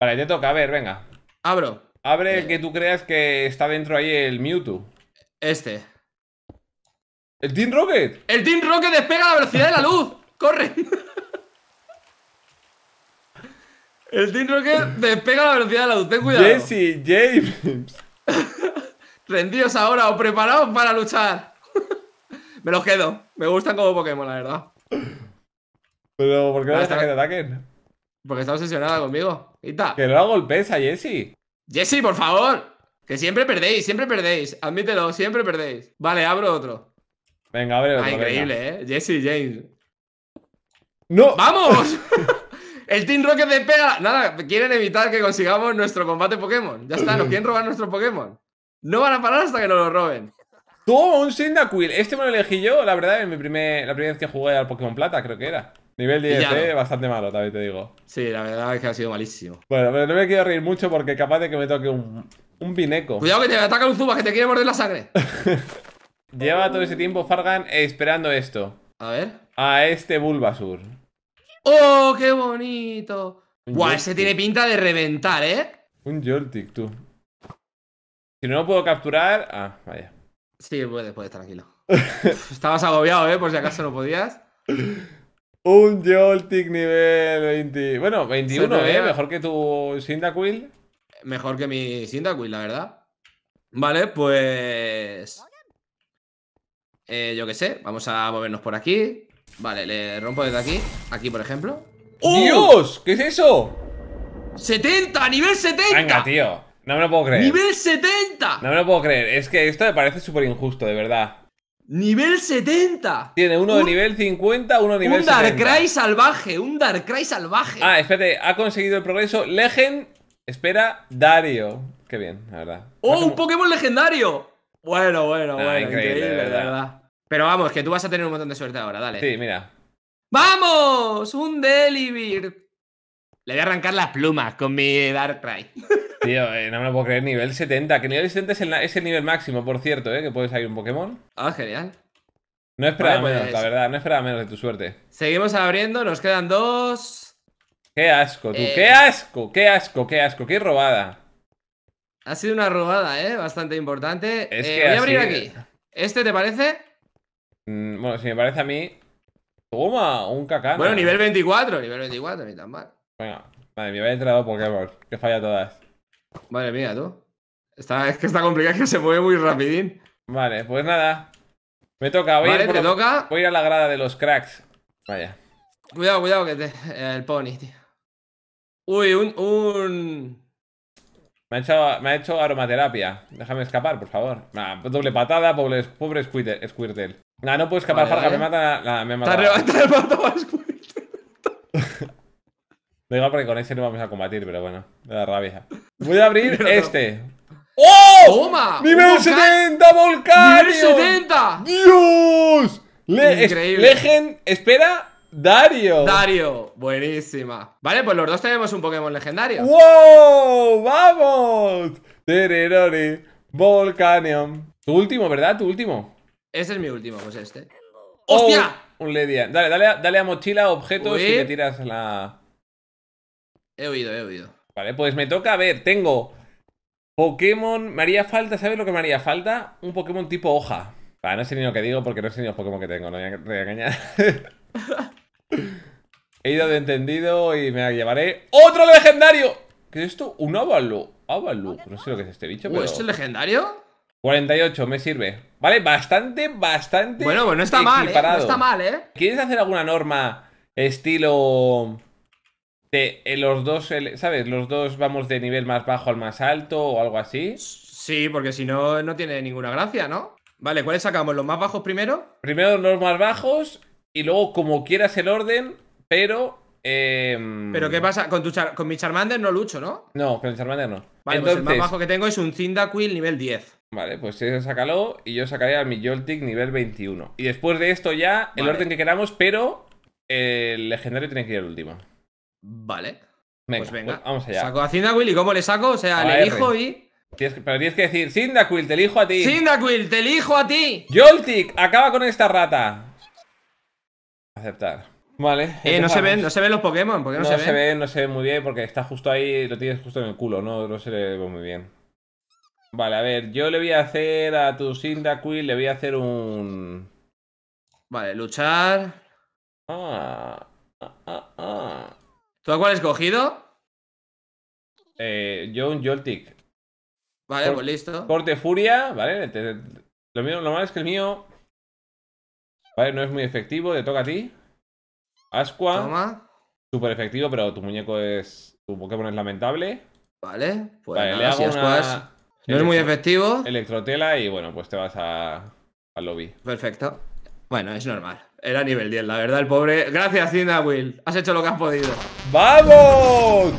Vale, te toca, a ver, venga. Abro. Abre el que tú creas que está dentro ahí el Mewtwo. Este. ¿El Team Rocket? ¡El Team Rocket despega a la velocidad de la luz! ¡Corre! El Team Rocket despega a la velocidad de la luz, ten cuidado. Jesse James. Rendidos ahora o preparados para luchar. Me los quedo. Me gustan como Pokémon, la verdad. Pero, ¿por qué no dejas está- que te ataquen? Porque está obsesionada conmigo. Quita. Que no la golpes a Jesse. Jesse, por favor. Que siempre perdéis, siempre perdéis. Admítelo, siempre perdéis. Vale, abro otro. Venga, abre otro. Ah, venga. increíble, ¿eh? Jesse James. ¡No! ¡Vamos! El Team Rocket despega. Nada, quieren evitar que consigamos nuestro combate Pokémon. Ya está, nos quieren robar nuestro Pokémon. No van a parar hasta que nos lo roben. ¡Toma un Cyndaquil! Este me lo elegí yo, la verdad, en mi primer, la primera vez que jugué al Pokémon Plata, creo que era. Nivel 10, Ya eh, no. bastante malo, también te digo. Sí, la verdad es que ha sido malísimo. Bueno, pero no me quiero reír mucho porque capaz de que me toque un, un bineco. Cuidado que te ataca un Zuba que te quiere morder la sangre. Lleva todo ese tiempo Fargan esperando esto. A ver. A este Bulbasur. ¡Oh, qué bonito! Joltik. ese tiene pinta de reventar, ¿eh? Un Joltik, tú. Si no lo puedo capturar. Ah, vaya. Sí, puedes, puedes, tranquilo. Estabas agobiado, ¿eh? Por si acaso no podías. Un Joltik nivel 20. Bueno, 21, Se te eh. Mejor que tu Cyndaquil. Mejor que mi Cyndaquil, la verdad. Vale, pues... Eh, yo qué sé, vamos a movernos por aquí. Vale, le rompo desde aquí. Aquí, por ejemplo. ¡Oh! ¡Dios! ¿Qué es eso? ¡70! ¡Nivel 70! Venga, tío. No me lo puedo creer. ¡Nivel 70! No me lo puedo creer. Es que esto me parece súper injusto, de verdad. ¡Nivel 70! Tiene uno de Un- nivel 50, uno de nivel Un 70. Darkrai salvaje, un Darkrai salvaje. Ah, espérate, ha conseguido el progreso. Legend, espera, Dario. Qué bien, la verdad. ¡Oh, un Pokémon legendario! Bueno, bueno, Ah, bueno, increíble, increíble, verdad. verdad. Pero vamos, que tú vas a tener un montón de suerte ahora, dale. Sí, mira. ¡Vamos! ¡Un Delibird! Le voy a arrancar las plumas con mi Darkrai. Tío, eh, no me lo puedo creer. Nivel 70. Que nivel 70 es el, es el nivel máximo, por cierto, ¿eh? Que puede salir un Pokémon. Ah, genial. No esperaba Vale, pues- menos, la verdad. No esperaba menos de tu suerte. Seguimos abriendo, nos quedan dos. Qué asco, tú. Eh. Qué asco, qué asco, qué asco. Qué robada. Ha sido una robada, ¿eh? Bastante importante. Es Eh, que voy a abrir aquí. ¿Este te parece? Mm, bueno, si me parece a mí. Toma, un cacana. Bueno, nivel 24. Nivel 24, ni tan mal. Venga, madre mía, me he entrado Pokémon. Que falla todas. Madre mía, tú. Está, es que está complicado, es que se mueve muy rapidín. Vale, pues nada. Me toca, voy, a Vale, ir por te lo- toca. voy a ir a la grada de los cracks. Vaya. Cuidado, cuidado, que te. el pony, tío. Uy, un. un... Me ha hecho, me ha hecho aromaterapia. Déjame escapar, por favor. Nah, doble patada, pobre, pobre Squirtle. Squirtle. Nah, no puedo escapar, Vale, Farga, vale. me mata. la- me ha Te re- te Lo digo porque con ese no vamos a combatir, pero bueno, me da rabia. Voy a abrir no. este. ¡Oh! ¡Toma! ¡Nivel ¡Un volcán! 70, Volcán! ¡Nivel 70! ¡Dios! Le- Increíble. Legend, espera, Dario. Dario, buenísima. Vale, pues los dos tenemos un Pokémon legendario. ¡Wow! ¡Vamos! Tererori, Volcanium. Tu último, ¿verdad? Tu último. Ese es mi último, pues este. Oh, ¡Hostia! un Ledian. Dale, dale, a- dale a mochila, objetos Uy. y le tiras la. He oído, he oído. Vale, pues me toca a ver. Tengo Pokémon. Me haría falta, ¿sabes lo que me haría falta? Un Pokémon tipo hoja. Vale, no sé ni lo que digo porque no sé ni los Pokémon que tengo, no voy a, voy a engañar. He ido de entendido y me llevaré ¡Otro legendario! ¿Qué es esto? Un Avalu. Avalu. No sé lo que es este bicho, Uh, pero. ¿Este es legendario? 48, me sirve. Vale, bastante, bastante. Bueno, pues no está mal, ¿eh? No está mal, ¿eh? ¿Quieres hacer alguna norma estilo de eh, los dos, ¿sabes? Los dos vamos de nivel más bajo al más alto o algo así? Sí, porque si no, no tiene ninguna gracia, ¿no? Vale, ¿cuáles sacamos? ¿Los más bajos primero? Primero los más bajos y luego como quieras el orden, pero... em, Pero ¿qué pasa? Con, tu Char- con mi Charmander no lucho, ¿no? No, con el Charmander no. Vale, pues el Entonces, más bajo que tengo es un Cyndaquil nivel 10. vale, pues ese sácalo y yo sacaré al mi Joltik nivel 21. Y después de esto ya, el Vale. orden que queramos, pero el legendario tiene que ir al último. Vale. Venga, pues venga. pues vamos allá. Saco a Cyndaquil y ¿cómo le saco? O sea, A le elijo y... Tienes que- pero tienes que decir, Cyndaquil, te elijo a ti. ¡Cyndaquil, te elijo a ti! Joltik, acaba con esta rata. Aceptar. Vale. Eh, no se ven, no se ven los Pokémon. ¿Por qué no, No, se, se, ven? ve, no se ve muy bien porque está justo ahí, lo tienes justo en el culo, no, no se ve muy bien. Vale, a ver, yo le voy a hacer a tu Cyndaquil, le voy a hacer un... Vale, luchar. Ah, ah, ah, ah. ¿Tú a cuál has cogido? Eh, yo un Joltik. Vale, Cor- pues listo. Corte Furia, ¿vale? Te- lo, mío, lo malo es que el mío... Vale, no es muy efectivo, te toca a ti. Asqua, Toma. súper efectivo, pero tu muñeco es... Tu Pokémon es lamentable. Vale, pues vale, le nada, hago si Ascuas una... no es muy electro- efectivo. Electrotela y bueno, pues te vas a... al lobby. Perfecto. Bueno, es normal. Era nivel 10, la verdad, el pobre. Gracias, Will. Has hecho lo que has podido. ¡Vamos!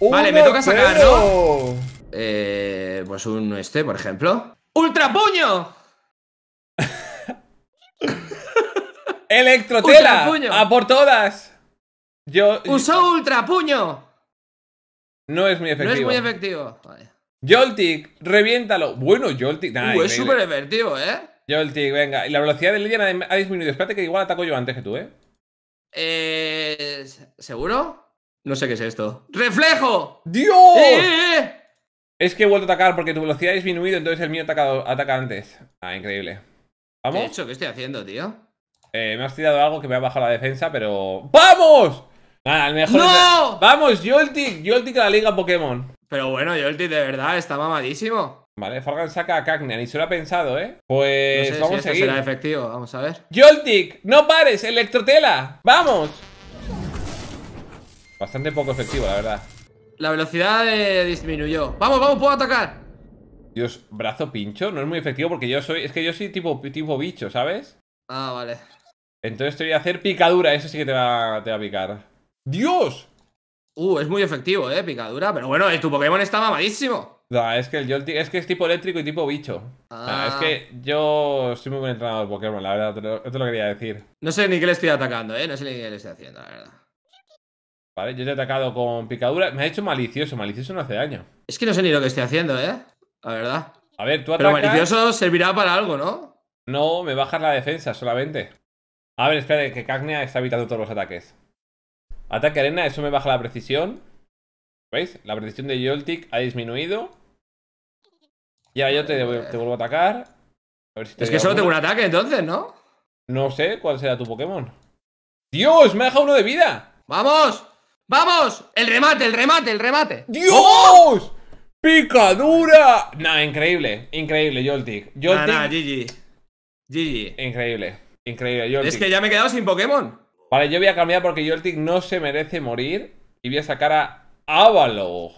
Vale, me toca sacar, 1-0. Eh, pues un este, por ejemplo. ¡Ultra puño! ¡Electrotela! Ultrapuño. ¡A por todas! Yo. ¡Usó ultra puño! No es muy No efectivo. es muy efectivo. Vale. Joltik, reviéntalo. Bueno, Joltik. nah, Uh, es súper efectivo, ¿eh? Joltik, venga. Y la velocidad del Lidian ha ha disminuido. Espérate que igual ataco yo antes que tú, ¿eh? Eh. ¿Seguro? No sé qué es esto. ¡Reflejo! ¡Dios! ¡Eh, eh, eh! Es que he vuelto a atacar porque tu velocidad ha disminuido, entonces el mío atacado, ataca antes. Ah, increíble. ¿Qué he ¿Vamos? hecho? ¿Qué estoy haciendo, tío? Eh, me has tirado algo que me ha bajado la defensa, pero. ¡Vamos! Nada, el mejor. ¡No! es- ¡Vamos, Joltik! Joltik a la liga Pokémon. Pero bueno, Jolti, de verdad, está mamadísimo. Vale, Fargan saca a Cagnean y se lo ha pensado, ¿eh? No Pues sé vamos si a seguir. será efectivo. Vamos a ver. Joltik, no pares, Electrotela. ¡Vamos! Bastante poco efectivo, la verdad. La velocidad eh, disminuyó. ¡Vamos, vamos! ¡Puedo atacar! Dios, brazo pincho, no es muy efectivo porque yo soy. Es que yo soy tipo, tipo bicho, ¿sabes? Ah, vale. Entonces te voy a hacer picadura, eso sí que te va, te va a picar. ¡Dios! Uh, es muy efectivo, eh, picadura. Pero bueno, eh, tu Pokémon está mamadísimo. No, es que el Joltik es que es tipo eléctrico y tipo bicho. Ah. Es que yo soy muy buen entrenador de Pokémon, la verdad, te lo, te lo quería decir. No sé ni qué le estoy atacando, eh. No sé ni qué le estoy haciendo, la verdad. Vale, yo te he atacado con picadura. Me ha hecho malicioso, malicioso no hace daño. Es que no sé ni lo que estoy haciendo, eh. La verdad. A ver, tú Pero atacas. malicioso servirá para algo, ¿no? No, me bajas la defensa solamente. A ver, espera, que Cagnia está evitando todos los ataques. Ataque arena, eso me baja la precisión. ¿Veis? La precisión de Joltik ha disminuido. Y ahora yo te, te vuelvo a atacar. A ver si te Es que solo tengo un ataque entonces, ¿no? No sé cuál será tu Pokémon. ¡Dios! ¡Me ha dejado uno de vida! ¡Vamos! ¡Vamos! ¡El remate, el remate, el remate! ¡Dios! ¡Picadura! Nah, increíble, increíble, Joltik. Nah, Joltik. nah, GG. GG. Increíble, increíble, Joltik. Es que ya me he quedado sin Pokémon. Vale, yo voy a cambiar porque Joltik no se merece morir. Y voy a sacar a Avalog.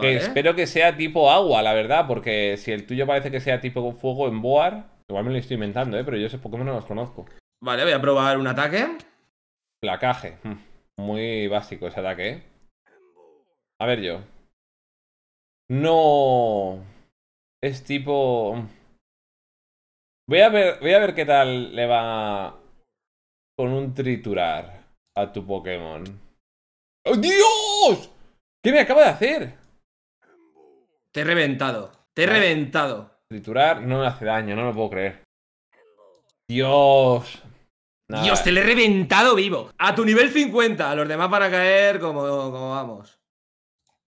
Que espero que sea tipo agua, la verdad. Porque si el tuyo parece que sea tipo fuego en Boar, igual me lo estoy inventando, ¿eh? Pero yo esos Pokémon no los conozco. Vale, voy a probar un ataque. Placaje. hmm, Muy básico ese ataque, ¿eh? A ver yo. No. Es tipo. hmm. Voy a ver, voy a ver qué tal le va con un triturar a tu Pokémon. ¡Oh, Dios! ¿Qué me acaba de hacer? Te he reventado. Te he Vale. reventado. Triturar no me hace daño, no lo puedo creer. Dios. Nada. Dios, te lo he reventado vivo. A tu nivel 50. Los demás van a caer como, como vamos.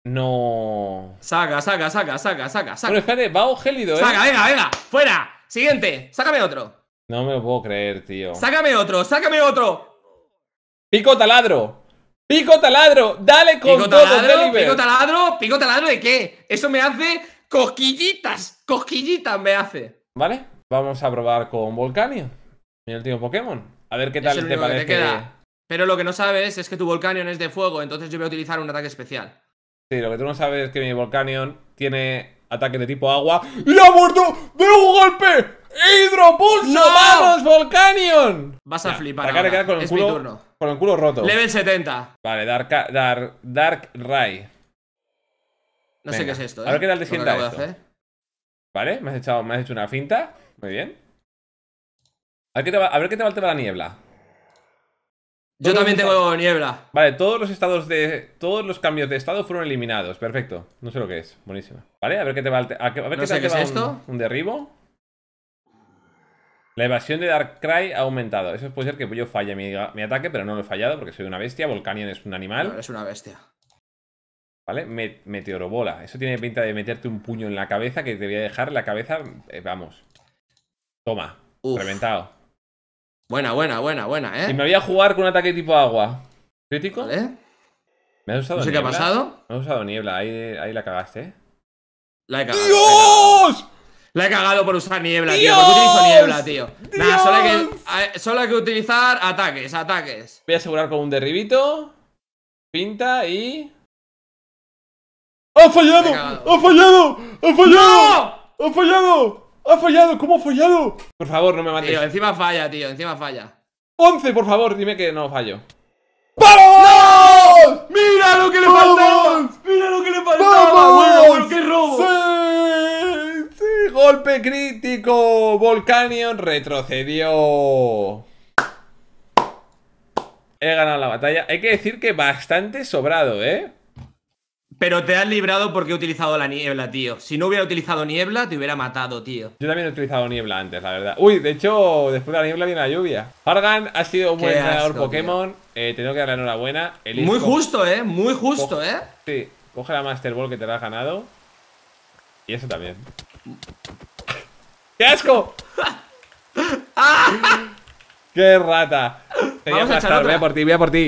No. Saca, saca, saca, saca, saca, saca. Bueno, espérate, va gélido, ¿eh? Saca, venga, venga. Fuera. Siguiente. Sácame otro. No me lo puedo creer, tío. Sácame otro, sácame otro. Pico taladro. Pico taladro. Dale con Pico todo, taladro, Deliver. pico taladro, pico taladro de qué? Eso me hace cosquillitas. Cosquillitas me hace. Vale, vamos a probar con Volcanio. Mi último Pokémon. A ver qué tal el te que parece. te queda. Pero lo que no sabes es que tu Volcanion es de fuego, entonces yo voy a utilizar un ataque especial. Sí, lo que tú no sabes es que mi Volcanion tiene ataque de tipo agua. ¡Y ha muerto de un golpe! ¡Hidropulso! ¡No! ¡Vamos, Volcanion! Vas a Ya, flipar. te ahora. quedar con el es mi culo, turno. con el culo roto. Level 70. Vale, Dark, Dark, Dark Ray. No sé qué es esto, ¿eh? a ver qué tal te sienta esto. hacer. Vale, me has, echado, me has hecho una finta. Muy bien. A ver qué te va, a ver qué tal te va la niebla. Yo también tengo niebla. Vale, todos los estados de. Todos los cambios de estado fueron eliminados. Perfecto. No sé lo que es. Buenísimo. Vale, a ver qué te va. A, qué- a ver No qué sé tal qué te es va un- esto. Un, derribo. La evasión de Darkrai ha aumentado. Eso puede ser que yo falle mi, mi ataque, pero no lo he fallado porque soy una bestia. Volcanion es un animal. No, es una bestia. ¿Vale? Me- meteorobola. Eso tiene pinta de meterte un puño en la cabeza que te voy a dejar la cabeza. eh, vamos. Toma. Uf. Reventado. Buena, buena, buena, buena, Y ¿eh? me voy a jugar con un ataque tipo agua. ¿Crítico? ¿Vale? ¿Me has usado No sé qué ha pasado. Me has usado niebla. Ahí, ahí la cagaste, ¿eh? La he cagado. la he cagado. La he cagado por usar niebla, tío. ¿Por qué utilizo niebla, tío? Nada, solo hay, que, solo hay que utilizar ataques, ataques. Voy a asegurar con un derribito. Pinta y. ¡Ha fallado! ¡Ha fallado! ¡Ha fallado! ¡No! ¡Ha fallado! ¡Ha fallado! ¿Cómo ha fallado? Por favor, no me mates. Tío, encima falla, tío, encima falla. 11, por favor, dime que no fallo. ¡Vamos! ¡Mira lo que le ¡Vamos! faltaba! ¡Mira lo que le faltaba! ¡Vamos! ¡Bueno, bueno, qué robo! ¡Sí! ¡Sí! ¡Golpe crítico! Volcanion retrocedió. He ganado la batalla. Hay que decir que bastante sobrado, ¿eh? Pero te has librado porque he utilizado la niebla, tío. Si no hubiera utilizado niebla, te hubiera matado, tío. Yo también he utilizado niebla antes, la verdad. Uy, de hecho, después de la niebla viene la lluvia. Fargan ha sido un Qué buen entrenador asco, Pokémon. Eh, te tengo que dar la enhorabuena. Muy justo, eh. Muy justo, eh. Sí, coge la Master Ball que te la has ganado. Y eso también. ¡Qué asco! ¡Qué rata! Vamos a echar aplastar, otra. voy a por ti, voy a por ti.